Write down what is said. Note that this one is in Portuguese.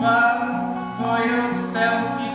Foi o céu que